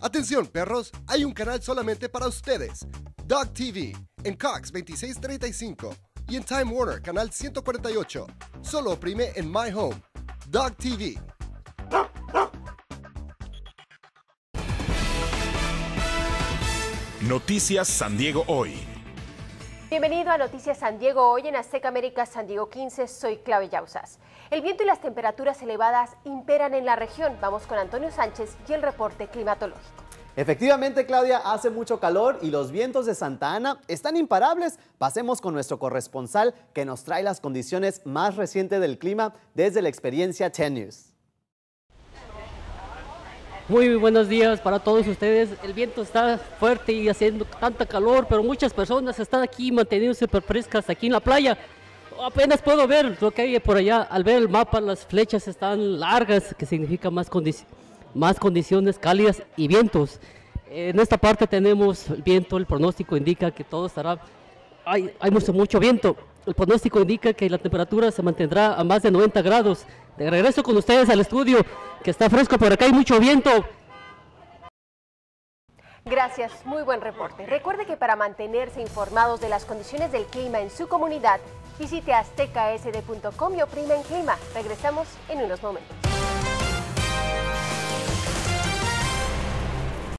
Atención, perros, hay un canal solamente para ustedes. Dog TV, en Cox 2635 y en Time Warner, canal 148. Solo oprime en My Home. Dog TV. Noticias San Diego Hoy. Bienvenido a Noticias San Diego hoy en Azteca América San Diego 15. Soy Claudia Yausas. El viento y las temperaturas elevadas imperan en la región. Vamos con Antonio Sánchez y el reporte climatológico. Efectivamente, Claudia, hace mucho calor y los vientos de Santa Ana están imparables. Pasemos con nuestro corresponsal que nos trae las condiciones más recientes del clima desde la experiencia 10 News. Muy buenos días para todos ustedes. El viento está fuerte y haciendo tanta calor, pero muchas personas están aquí manteniéndose frescas aquí en la playa. Apenas puedo ver lo que hay por allá. Al ver el mapa, las flechas están largas, que significa más, más condiciones cálidas y vientos. En esta parte tenemos viento, el pronóstico indica que todo estará... Hay, hay mucho viento. El pronóstico indica que la temperatura se mantendrá a más de 90 grados. De regreso con ustedes al estudio, que está fresco por acá, hay mucho viento. Gracias, muy buen reporte. Recuerde que para mantenerse informados de las condiciones del clima en su comunidad, visite aztecasd.com y oprima en clima. Regresamos en unos momentos.